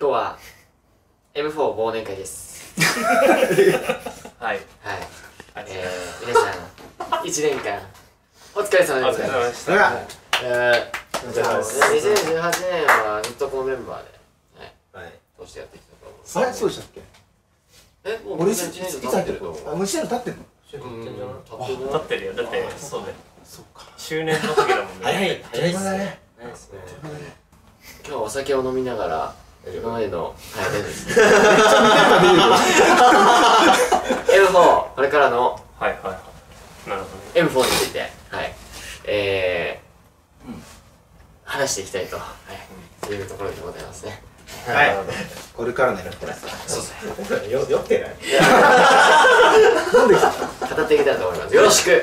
今日は M4 忘年会です。はい。はい。えー、皆さん一年間お疲れ様でございます。た。だからえー、じゃあ2018年はずっとこのメンバーではい。はい。どうしてやってきたと思う。あれそうでしたっけ？えもう俺い1年以上経ってるとあもう。一年経ってんの？うん経ってる立なってるよ。だってそうだよ。そうか。周年の時だもんね。早い。早いっすね。ね。ないですね。今日お酒を飲みながら今までのはい。大丈夫です M4 これからの。はいはいはい。なるほどね。M4 について。はい。えー話していきたいと、はい、いうところでございますね。はい。これからのやつですそうですねよ酔ってない。語っていけたらと思います。よろしく。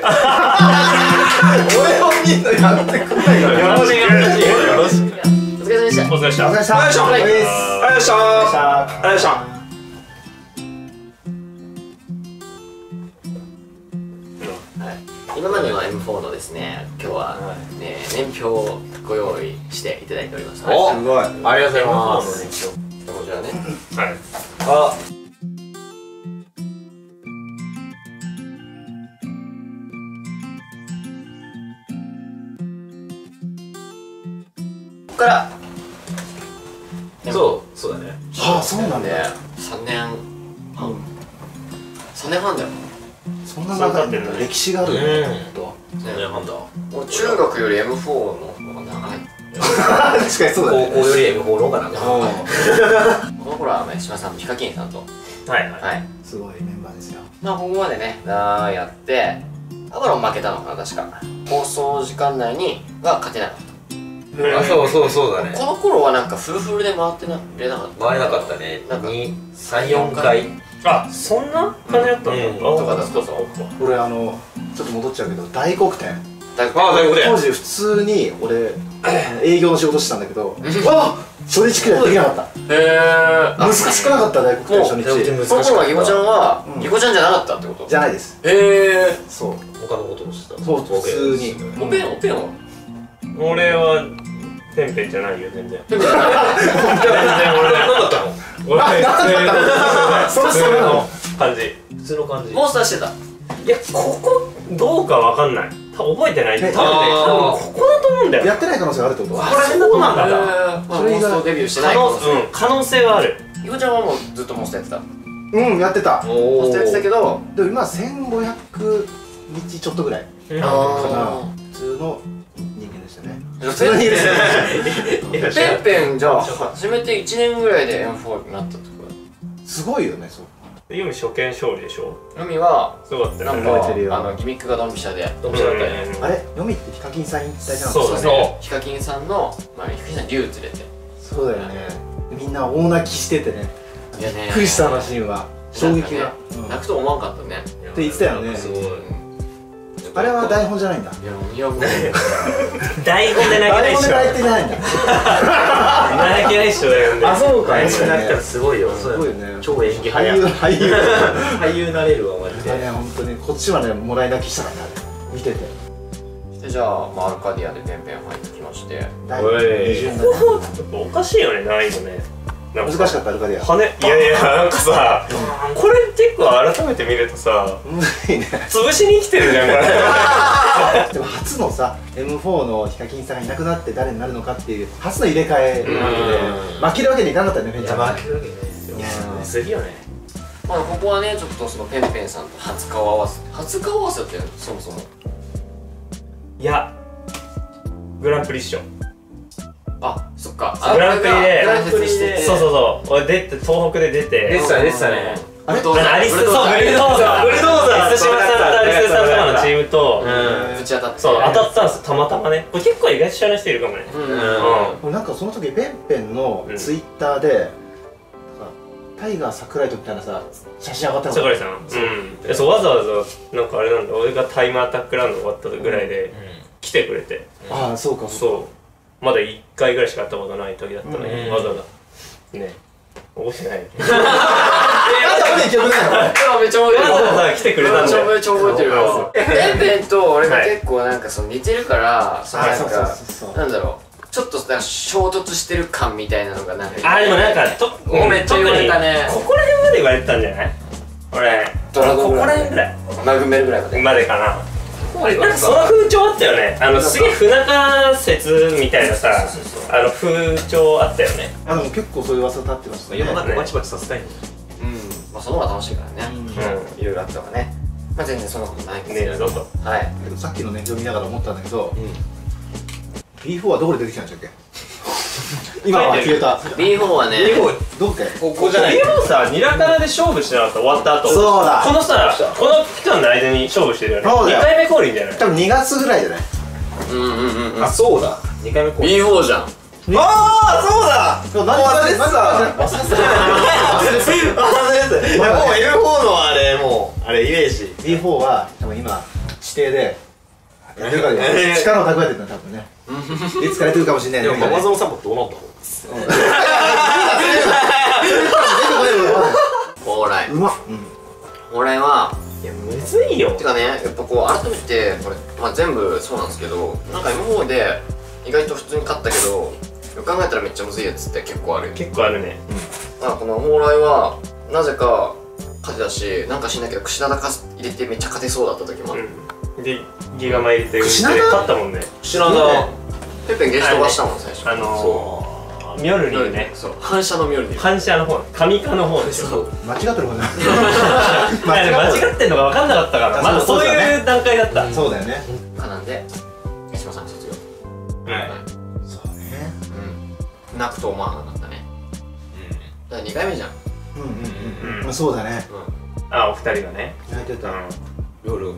俺をみんなやってくんないから。よろしくよろしく。よろしく様でした。お疲れ様でした。お疲れ様はい。ですあありがとうございましたお疲れ様でした今までは M4 のですね今日はね年表をご用意していただいております。おすごい。ありがとうございます。こちらね。はい。あ。ここからそうそうだね。ああそうなんでだ。3年半。3年半だよ。そんな長いんだ。歴史があるんだうん。ほんと。そうねなんだ。もう中学より M4 の方が長い。確かにそうだ高ね校より M フォローがなん。だ この頃はね島さんとヒカキンさんと。はいはい。はい。すごいメンバーですよ。まあここまでねやってアバロン負けたのかな確か。放送時間内には勝てなかったあそうそうそうだね。この頃はなんかフルフルで回ってなれなかった。回れなかったね。なんか234回。あそんな感じだったん。だうんとかだ俺あのちょっと戻っちゃうけど大黒天。だああ大当時普通に俺 営業の仕事してたんだけどあ初日くらいできなかった。へえ難しくなかった大黒天初日。その頃はギコちゃんはうん。ギコちゃんじゃなかったってこと？じゃないです。へえそう。他のこともしてたそう普通に。おペンおペンは俺はペンペンじゃないよ全然。全然俺何だった の俺普通の感じ普通の感じモンスターしてたいやここどうかわかんない。多分覚えてない多分多分ここだと思うんだよ。やってない可能性があるってこと？ここら辺だと思うんだへー。まあそれ以外モンスターデビューしてな可能,、い可能性はある。ギコちゃんはもうずっとモンスターやってた？うんやってた。モおンスターやってたけど。でも今1500日ちょっとぐらいうんかな。あ普通の人間でしたね。ペンペンじゃあ初めて1年ぐらいで M4 になったってこすごいよねそう。でユミ初見勝利でしょ？と海はすごかったよね。なんかあのギミックがドンピシャで。ドンピシャだったね。うんあれ？読みってヒカキンさん引退じゃなかったそう。ヒカキンさんのまあヒカキンさん竜連れて。そうだよね。みんな大泣きしててね。いやね。びっくりしたあのシーンは。衝撃が。泣くと思わんかったね。って言ってたよね。すごいあれは台本じゃないんだ。いやいやもう。台本で泣けないっしょ。台本で泣いてないんだ。泣けないっしょだよねあそうか。台本で泣いたらすごいよ。すごいよね。超演技俳優俳優。俳優なれるわマジだでね本当にこっちはねもらい泣きしたからねあれ。見てて。でじゃあ、まあ、アルカディアでペンペン入ってきまして。第おい20年ここおかしいよね難易度ね難しかったアルカディア羽いやいやなんかさこれ結構改めて見るとさむずいね。潰しに来てるじゃんこれ。でも初のさ M4 のヒカキンさんがいなくなって誰になるのかっていう初の入れ替えなのでうん。負けるわけにいかなかったよねペンちゃ。んや負けるわけないですよ。うんすぎよね。まあここはねちょっとそのペンペンさんと初顔合わせ。初顔合わせってそもそも？いやグランプリっしょあそっか。グランプリで。グランプリで。そうそうそう。俺出て東北で出て。出てたね出てたね。ブルドーザー。あのアリスそうブルドーザー。ブルドーザー。リス島さんとアリスさんとかのチームと。うん。ぶち当たって。そう当たったんです。たまたまね。これ結構意外と知らない人いるかもね。うん。うん。俺なんかその時ペンペンのツイッターで、タイガー桜井とみたいなさ写真上がったの。桜井さん。う。ん。でそうわざわざなんかあれなんだ。俺がタイムアタックラウンド終わったぐらいで来てくれて。ああそうかそうか。そうまだ1回ぐらいしか会ったことない時だったのにうん。わざわざ。ね。覚えてない なんで俺記憶ないの？めっちゃ覚えてるわざわざ来てくれたんだよめっちゃ覚えてるそよペンペンと俺が結構なんかその似てるからそのなんあそうそうかなんだろう。ちょっとなんか衝突してる感みたいなのがなんかあーでもなんかとおめっちゃ言われたね特にここら辺まで言われてたんじゃない？俺ドラゴンここぐらいら辺ぐらい。マグメルぐらいまで。までかななんかその風潮あったよね。あのすげえ不仲説みたいなさあの風潮あったよね。あでも結構そういう噂立ってました。ね。世の中バチバチさせたいんだようん。まあその方が楽しいからね。ういろいろあったからね。まあ全然そんなことないんですねえどうぞ。はい。だけどさっきの年表見ながら思ったんだけど、B4 はどこで出てきたんでしたっけ？今は消えた。B4 はね。どっけここじゃない。でもさニラカラで勝負してなかった終わった後。そうだ。このさこの期間の間に勝負してるよね。そうだよ。2回目降臨じゃない？多分2月ぐらいじゃない？うんうんうんうん。あそうだ。2回目こう B4 じゃん。ああそうだ。忘れてた忘れてた。忘れて忘れてた。いやもう L4 のあれもう。あれイメージ。た B4 は多分今指定で力を蓄えてるんだ多分ね。いつかやってるかもしれないでもね馬園さんもどうなん。だろ蓬莱うまっうん。蓬莱はいやむずいよてかねやっぱこう改めてこれ、まあ、全部そうなん。ですけどなん。か今まで意外と普通に勝ったけどよく考えたらめっちゃむずいやつって結構あるよ結構あるねまあこの蓬莱はなぜか勝てたしなん。か知ん。ないけど串田か入れてめっちゃ勝てそうだった時もある、うんでギガマ入れて串田勝ったもんね。知らなペッペンゲージ飛ばしたもん最初。あのーミョルニーね。そう。反射のミョルニー。反射の方神化の方でしょ。間違ってるもんねい。やでも間違ってんのが分かんなかったからあまだそういう段階だった。そうだよね。かなんで八島さん卒業。はい。そうね。うん。泣くと思わなかったね。だから2回目じゃん。うんうんうんうん。そうだね。うあお二人がね。泣いてた。う夜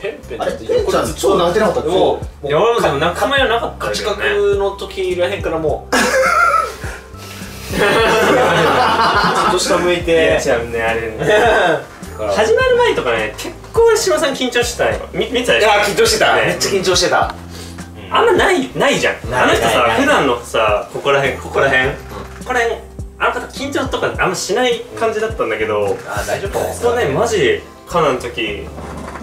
ペンペンあれペンちゃん超泣いてなかったっけ？もうんいや俺もでも仲間はなかった価値けどね格の時らへんからもうちょっと下向いいやて違うねあれね。始まる前とかね結構島さん緊張してたよ。み見てたでしょ？いや緊張してた。ね。めっちゃ緊張してた。あんまないないじゃん。あの人さ普段のさここら辺ここら辺ここら辺あの方緊張とかあんましない感じだったんだけどあ大丈夫か。そこねマジカナの時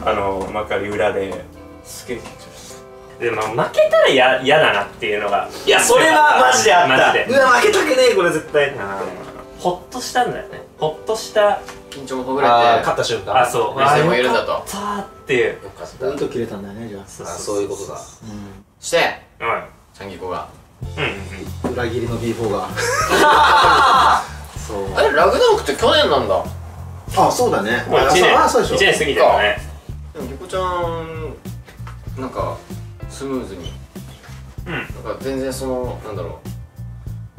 あの幕張裏で。すげえ緊張したでも負けたらや嫌だなっていうのが。いやそれはマジであった。マジで。うわ負けたくねえこれ絶対。ほっとしたんだよね。ほっとした。ん緊張もほぐれて。勝った瞬間。あそう。冷静もいるんだと。あよかっっていう。よかった。いいと切れたんだよねじゃそあそういうことだ。して。はちゃんぎこが。いうんうん。あ裏切りの B4 が。そう。あれラグナロクって去年なんだ。あそうだね。もう1年。あそうでしょ。一年過ぎたよねでもぎこちゃんなんかスムーズに。うん。なんか全然そのなんだろ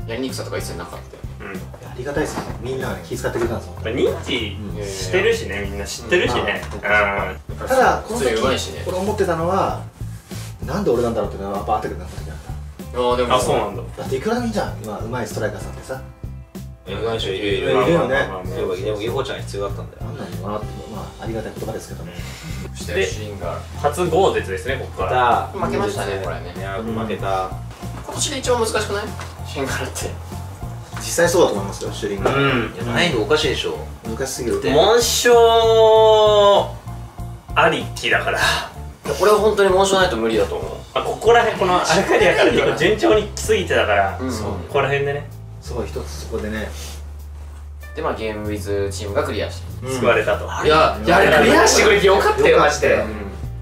う。やりにくさとか一切なかったようん。ありがたいですね。みんな気遣ってくれたんですよ。まあ認知してるしねみんな知ってるしね。うん。ただこの時俺思ってたのはなんで俺なんだろうっていうのがバーってくるなった時あっああでもあそうなんだ。ただっていくらでもいいじゃん。今うまいストライカーさんってさ意外といるいいるるよねまあまあまあまあそういえばでもゆほちゃん必要だったんだよなんなんだろうなってまあありがたい言葉ですけどねしてでシーンが初豪絶ですねここから負けましたねこれねいや負けた今年で一番難しくないシーンガルって実際そうだと思いますよシュリンガーうん難易度おかしいでしょ難しすぎる紋章ありきだから俺は本当に申し訳ないと無理だと思うあここら辺このアルカディアから結構順調に来すぎてたから、うんそうここら辺でねすごい一つそこでね。でまあゲームウィズチームがクリアして。救われたと、いやいやあれクリアしてくれてよかったよマジで。よかっ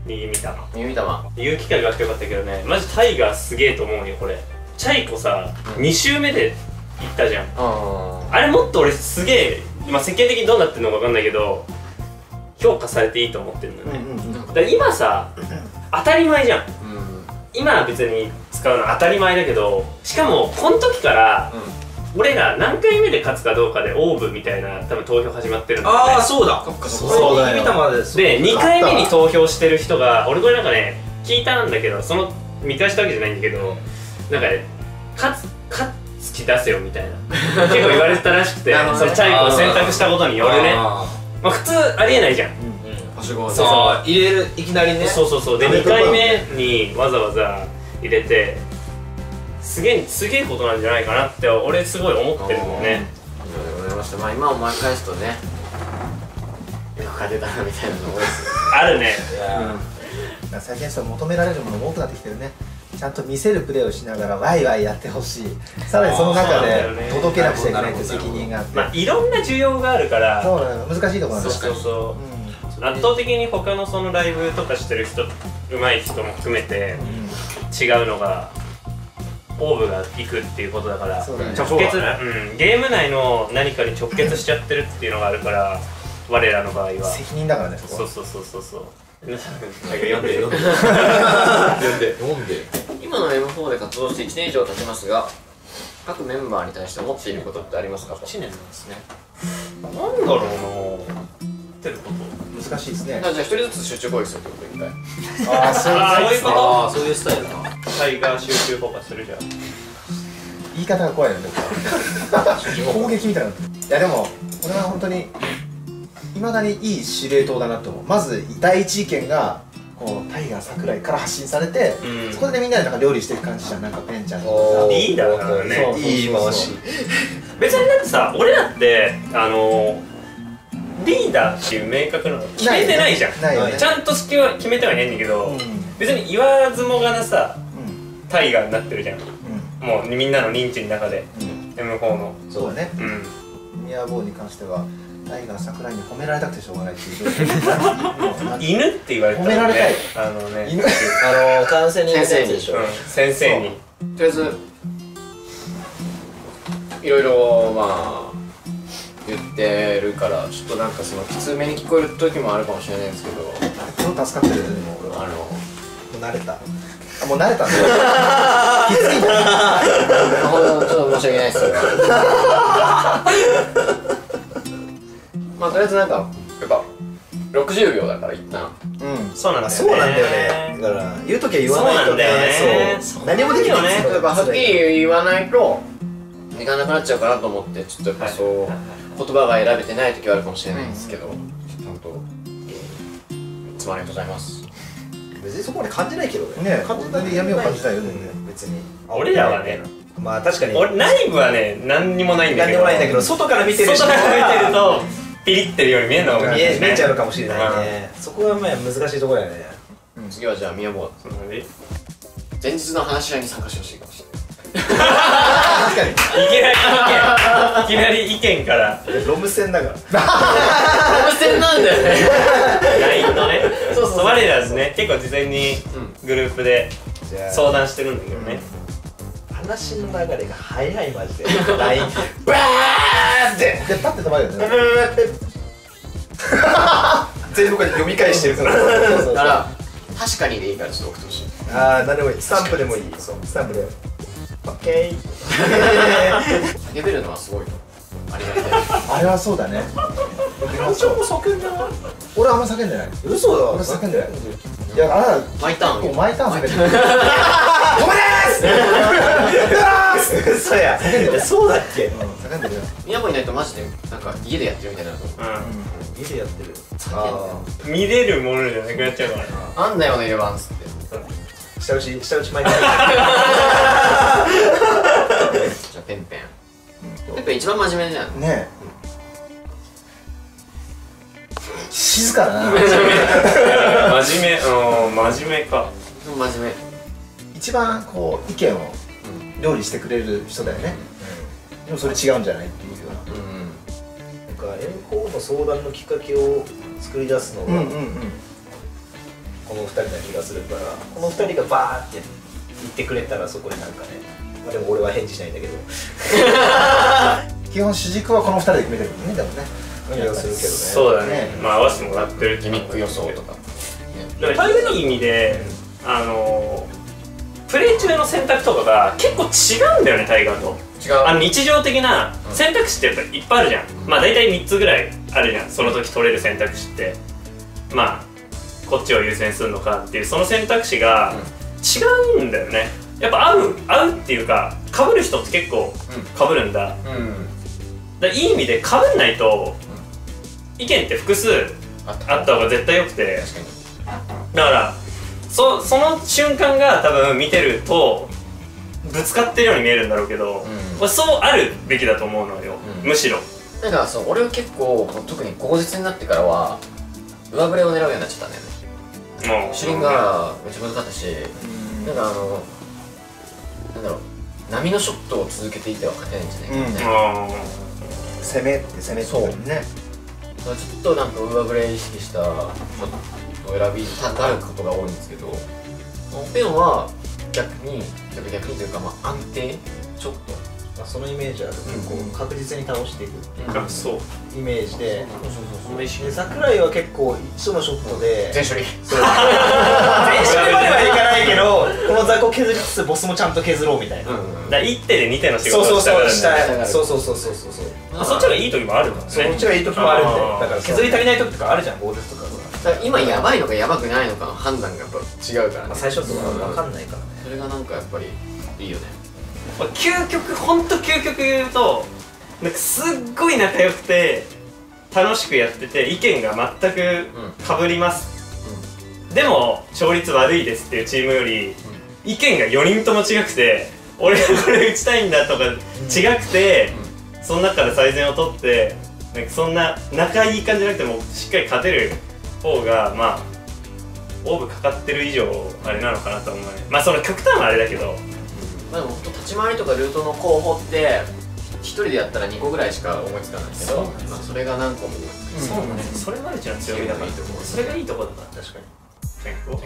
右見たの。耳玉言う機会があってよかったけどねマジタイガーすげえと思うよこれ。チャイコさ、うん。2周目で行ったじゃん。ああれもっと俺すげえ、まあ、世間的にどうなってるのか分かんないけど評価されていいと思ってるのよね、うんうんうん。だから今さ当たり前じゃん。うん。今は別に使うのは当たり前だけどしかもこの時から俺ら何回目で勝つかどうかでオーブみたいな多分投票始まってるんだよねああそうだ。そうだよ見たまでですで2回目に投票してる人が俺これなんかね聞いたんだけどその見返したわけじゃないんだけどなんかね勝つ勝つ気出せよみたいな結構言われてたらしくて チャイコを選択したことによるね。あまあ普通ありえないじゃん。ん星5そう入れるいきなりね。そうそうそう。で2回目にわざわざ入れてすげえすげえことなんじゃないかなって俺すごい思ってるんだよね。ありがとうございました。まあ今思い返すとねよく勝てたなみたいなの多いです。あるね。いやうん。最近そう求められるものも多くなってきてるね。ちゃんと見せるプレーをしながらワイワイやってほしい。さらにその中で届けなくちゃいけないという責任があって。まあいろんな需要があるから。そうなの難しいところなんですそうそうそう。圧倒的に他のそのライブとかしてる人上手い人も含めて違うのがオーブが行くっていうことだから直結、うん、ゲーム内の何かに直結しちゃってるっていうのがあるから我らの場合は。責任だからねそこそうそうそうそうそう。皆さん読んで。読んで。読んで。読んで。今の M4 で活動して1年以上経ちますが各メンバーに対して思っていることってありますか1年なんですね。なんだろうな言ってること難しいですね。じゃあ一人ずつ集中攻撃するってこと一回ああそうあーそういうこと？ああそういうスタイルなタイガー集中砲火するじゃん。言い方が怖いよね攻撃みたいにないやでも俺は本当にいまだにいい司令塔だなと思う。まず第一意見がこうタイガー桜井から発信されて、うん。そこでみんなでなんか料理していく感じじゃん。なんかペンちゃん。とリーダーだからね。そうそうそういい回し。別にだってさ俺らってあのリーダーっていう明確なの決めてないじゃん。ないよね。ちゃんと式は決めてはいないんだけど、うん。別に言わずもがなさうん。タイガーになってるじゃん。うん。もうみんなの認知の中で。うん。M4 の。そうだね。うん。ミヤボーに関してはタイガー桜井に褒められたくてしょうがないっていう 犬って言われたら、ね、褒められたい。あのね。犬。あの感染に入れたやつでしょ。うん、先生に。とりあえずいろいろまあ言ってるからちょっとなんかそのきつめに聞こえる時もあるかもしれないんですけど。超助かってるよでも俺は。あの。もう慣れた。あもう慣れたんだ。よきついんだ。よほんとちょっと申し訳ないです まあとりあえずなんかやっぱ60秒だから一旦。うん。そうなんだよね。そうなんだよね。だから言う時は言わないとそうなんだよね。ねそう。何もできないね。やっぱはっきり言わないと時間なくなっちゃうかなと思ってちょっとやっぱそう、はい言葉が選べてない時はあるかもしれないんですけど、ちゃんといつもありがとうございます。別にそこまで感じないけどね。感じない闇を感じないよ全然。別に。俺らはねまあ確かに。俺内部はね何にもないんだけど何でもないんだけど外から見てる人。外から見てるとピリってるように見えるのかも見え見えちゃうかもしれないね。そこがまあ難しいところだよね次はじゃあ宮本前日の話し合いに参加してほしいかもしれない確かに。きなり意見いきなり意見から。ロム線だから。無線なんだよね。LINE のね。そうそうそう。我らですね結構事前にグループで相談してるんだけどね。話の流れが早いマジで。LINE バーって。でパッて止まるよね。全部が読み返してるから。そうそうそうだから。確かにでいいからちょっと送ってほしい。ああ何でもいい。スタンプでもいい。そうスタンプでオッケー叫べるのはすごいとありがたい。あれはそうだね。ちょっと叫んじゃない？俺あんま叫んでない。嘘だ。俺叫んでない。いやあなた毎ターン結構毎ターン叫んでる嘘や。叫んでるいやそうだっけ？うん叫んでるよ。宮本いないとマジでなんか家でやってるみたいになると思う。う家でやってる。見れるものじゃなくなっちゃうから。あんだよね4番っつって。あ下打ち下打ち前に じゃあペンペン。ペンペン一番真面目じゃん。ねえ。静かだな。真面目。うん真面目か。真面目。一番こう意見を料理してくれる人だよね。でもそれ違うんじゃないっていうようん。なんか M4 の相談のきっかけを作り出すのが、うなうんうんうんこの2人な気がするからこの2人がバーって言ってくれたらそこになんかね、まあ、でも俺は返事しないんだけど。基本主軸はこの二人で決めてるんだねでもね。気がするけどね。そうだね。ね。まあ合わせてもらってるギミック予想とか。だからいい意味であのプレイ中の選択とかが結構違うんだよねタイガーと。違う。あの日常的な選択肢ってやっぱいっぱいあるじゃん、まあ大体3つぐらいあるじゃん。その時取れる選択肢って。まあこっちを優先するのかっていうその選択肢が違うんだよね。やっぱ合う合うっていうか被る人って結構被るんだ。うん。だからいい意味で被んないと意見って複数あった。方が絶対良くて。だからそその瞬間が多分見てるとぶつかってるように見えるんだろうけど、うん。俺そうあるべきだと思うのよ、うん。むしろ。なんかそう俺は結構特にここ実になってからは上振れを狙うようになっちゃったんだよね主輪がめっちゃ難かったしなんかあのなんだろう波のショットを続けていては勝てないんじゃないかみたいな、あ攻めって攻めってことね。ちょっとなんか上振れ意識したショットを選びたがることが多いんですけどペンは逆に逆逆にというかまあ安定ちょっとまあ、そのイメージある、こう確実に倒していくーあそう。イメージでそうそうそうで桜井は結構一緒のショットで全処理。そう。全処理まではいかないけど この雑魚削りつつボスもちゃんと削ろうみたいな、うんうんだから1手で2手の仕そうそう事をしたからそうしたねいそうそうそうそうそうそう。あそっちがいい時もあるからね。そっちがいい時もあるんだよだから削り足りない時とかあるじゃんボールとか今やばいのかやばくないのかの判断がやっぱ違うからね。まあ、最初とか分かんないからね。それがなんかやっぱりいいよね究極ほんと究極言うとなんかすっごい仲良くて楽しくやってて意見が全く被ります、でも勝率悪いですっていうチームより、意見が4人とも違くて俺がこれ打ちたいんだとか違くて、その中から最善を取ってなんかそんな仲いい感じじゃなくてもしっかり勝てる方がまあオーブかかってる以上あれなのかなと思うね。まあその極端はあれだけどまあでも立ち回りとかルートの候補って一人でやったら2個ぐらいしか思いつかないけどまあそれが何個も。そうだねそれマルチの強みだからいいと思う。それがいいとこだから確かに。健康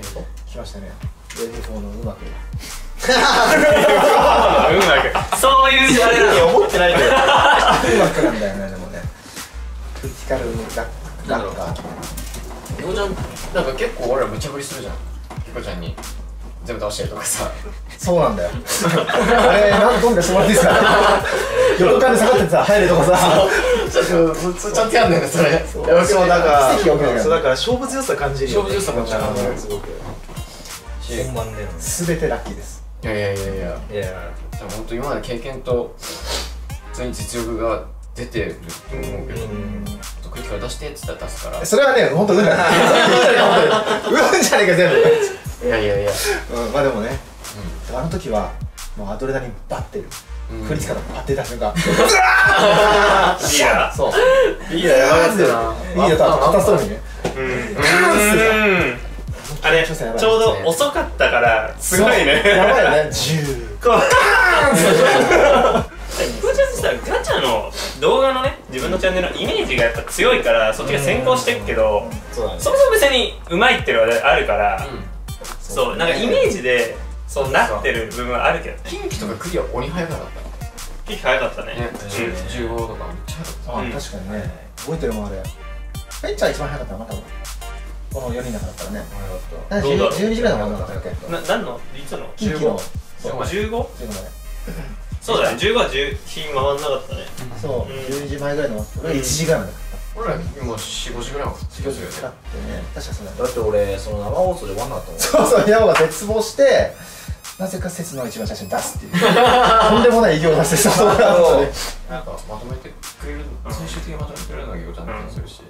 来ましたね。レディフォーのうまく。うまくそういうあれなの。思ってないけど。うまくなんだよねでもね。クリティカルラッカー。なんか結構俺ら無茶ぶりするじゃん。ひこちゃんに全部倒したりとかさ。そうなんだよ。あれなんでしてもらっていいですか横から下がってさ入るとこさ。ちょっとちゃんとやんねそれ。そう。だからそうだから勝負強さ感じるよね。勝負強さ感じるすごく。本番での全てラッキーです。いやいやいやいや。いや。でも本当今まで経験と普通に実力が出てると思うけど、うん。出してって言ったら出すから。それはね本当 じゃねえか全部いやいやいや、うんまあでもねあの時はもうアドレナリンバッてるうん。クリティカルバッて出た瞬間。いいやそう。いいややばかったな。いいよ多分硬そうにね。うん。うん。あれ初戦やばいちょうど遅かったからすごいね。やばいよね。10 こう。フーチャーズさガチャの動画のね自分のチャンネルのイメージがやっぱ強いからそっちが先行してるけどそもそも別にうまいっていうのはあるからそうなんかイメージでそうなってる部分はあるけどね。ピンキとかクリア鬼早かった。ピック早かったね。ねうん。15とかめっちゃ早かっあうん。確かにね。覚えてるもんあれ。ペンチャー一番早かったな多分この4人だからだったらね。何どうだろう12時ぐらいのものだったっけ？な何の？いつの？近畿の。そう。15? 15まで。そうだね。15は10日回んなかったね。そう。うん。12時前ぐらいの俺1時ぐらいま俺ら今45時ぐらいは卒業するよね。だってね確かそうだねだ。って俺その生放送でワンだったもん。そうそうヤオが絶望してなぜか説の一番最初に出すっていう。とんでもない偉業を出してそうなんかまとめてくれる最終的にまとめてくれるのがギョちゃんだったりするし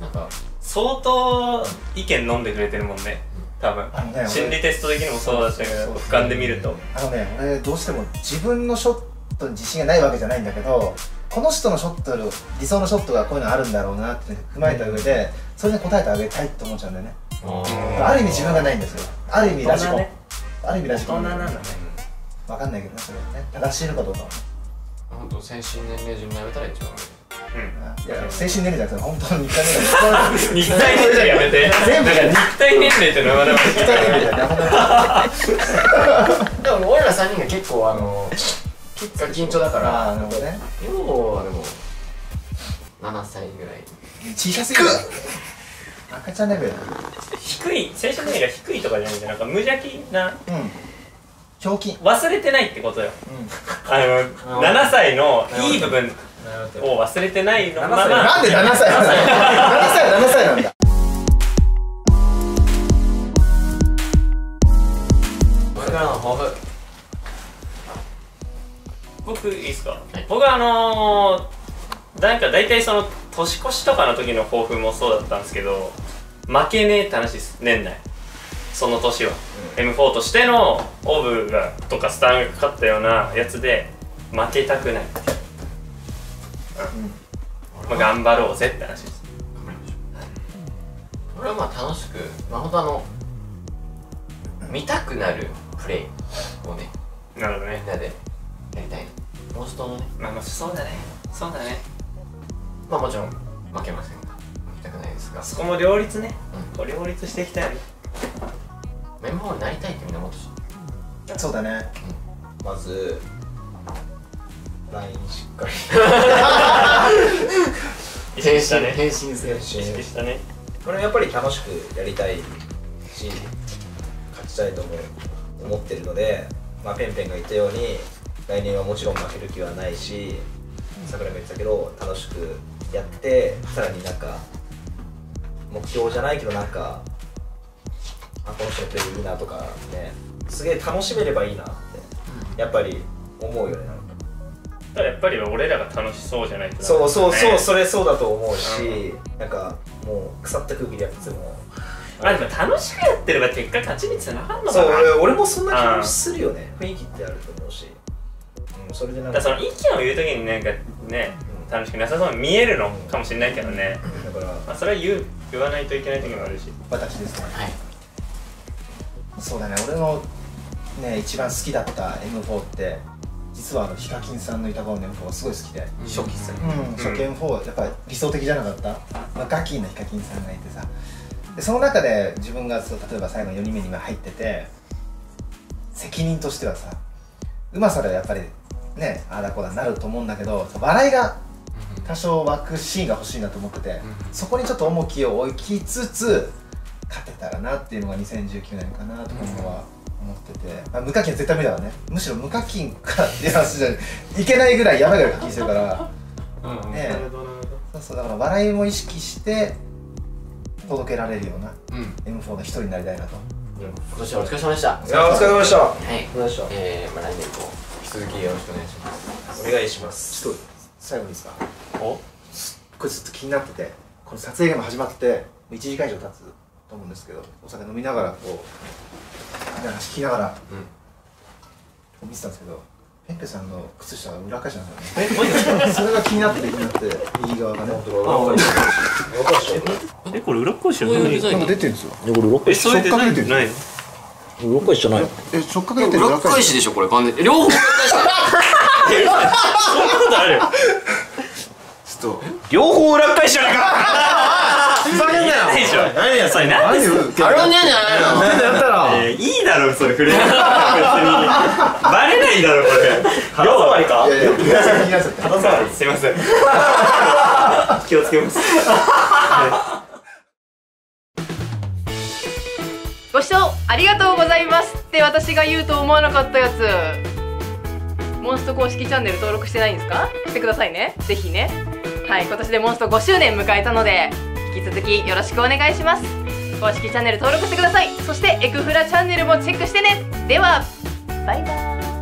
なんか相当意見飲んでくれてるもんね。多分。あのね俺心理テスト的にもそうだったけど俯瞰で見るとあのね俺どうしても自分のショットに自信がないわけじゃないんだけどこの人のショットの理想のショットがこういうのあるんだろうなって踏まえた上でそれに応えてあげたいって思っちゃうんだよね。ある意味自分がないんですよ。ある意味ラジコ。ン、ね。ある意味ラジコ。ン大人なんだね。わかんないけどねそれはね正しいのかどうかはね本当先進年齢順にやめたら一番うん。いや精神年齢じゃなくて本当の肉体年齢。肉体年齢やめて。全部。肉体年齢ってのはまだま肉体年齢だよねでも俺ら3人が結構あの結果緊張だかあら。あなるほどね。要はでも7歳ぐらい。小さすぎる。赤ちゃんレベル。低い精神年齢が低いとかじゃなくてなんか無邪気なうん。ひょうきん。忘れてないってことよ。うん。あの7歳のいい部分を忘れてないの。ままなんで7歳？なんだ7歳7歳なんだ。これからの抱負僕いいっすか、僕はあのー、なんか大体その年越しとかの時の抱負もそうだったんですけど負けねえって話です年内その年は、M4 としてのオーブがとかスタンがかかったようなやつで負けたくないって。いう、うん。まあ、頑張ろうぜって話です。俺はまあ楽しくまあ本当あの見たくなるプレイをねなるほどね。みんなでやりたいモンストのね。まあまあそうだね。そうだね。まあもちろん負けませんが。負けたくないですが。そこも両立ね、うこう両立していきたいね。メンバーになりたいってみんなもっとしそうだね。まず LINE しっかり。意識したね。返信する意識したね。これやっぱり楽しくやりたいし勝ちたいとも思ってるので、まあ、ペンペンが言ったように来年はもちろん負ける気はないし桜も言ってたけど楽しくやってさらになんか目標じゃないけどなんかあこの人のプレーいいなとかね。すげえ楽しめればいいなってやっぱり思うよねなんか。ただやっぱり俺らが楽しそうじゃないとダメそうそうそう、ねそれそうだと思うし、なんかもう腐った空気でやってても。まあでも楽しくやってれば結果勝ちにつながるのかそうな俺もそんな気もするよね。雰囲気ってあると思うし、うん、それでなんかだからその意見を言うときになんかねうん。楽しくなさそうに見えるのかもしれないけどね、だからまあ、それは言う言わないといけない時もあるし。私ですね。はい。そうだね。俺のね一番好きだった M4 って実はあのヒカキンさんのいた頃の M4 がすごい好きで。初期っすね。うん、初見4やっぱり理想的じゃなかった、まあ、ガキーなヒカキンさんがいてさ。でその中で自分がそう例えば最後4人目に今入ってて責任としてはさうまさではやっぱりねああだこうだなると思うんだけど笑いが多少湧くシーンが欲しいなと思ってて、そこにちょっと重きを置きつつ勝てたらなっていうのが2019年かなというのは思ってて、まあ、無課金は絶対無理だわね。むしろ無課金からっていう話じゃいけないぐらいやばいぐらい課金してるから。うんね。えなるほどなるほど。そうそうだから笑いも意識して届けられるようなうん。M4 の一人になりたいなと。今年はお疲れ様でした。いやお疲れ様でした。はい。お疲れ様でした。えー、まあ来年も引き続きよろしくお願いします。お願いしますちょっと最後にいいですかおこれずっと気になっててこの撮影がも始まって1時間以上経つと思うんですけどお酒飲みながらこう話聞きながら見てたんですけどペンペさんの靴下が裏返しなんですよねそれが気になって気になって右側がね。えこれ裏返しじゃこういうデザイン出てるんですよ。これ6えそういうデザインじゃないの？6回じゃないの？え触覚出てる裏返しでしょこれ。完全に。両方裏返しそんなことあるちょっと。両方裏返しじゃないかふざけんなよ。ないでしょ何やそれ何いやったら。えーいいだろそれ触れなくて別に。バレないだろこれ。肌触りか？いやいやすいません。気をつけますご視聴ありがとうございます。って私が言うと思わなかったやつ。モンスト公式チャンネル登録してないんですか？してくださいね。ぜひね。はい今年でモンスト5周年迎えたので引き続きよろしくお願いします。公式チャンネル登録してください。そしてエクフラチャンネルもチェックしてね。ではバイバーイ。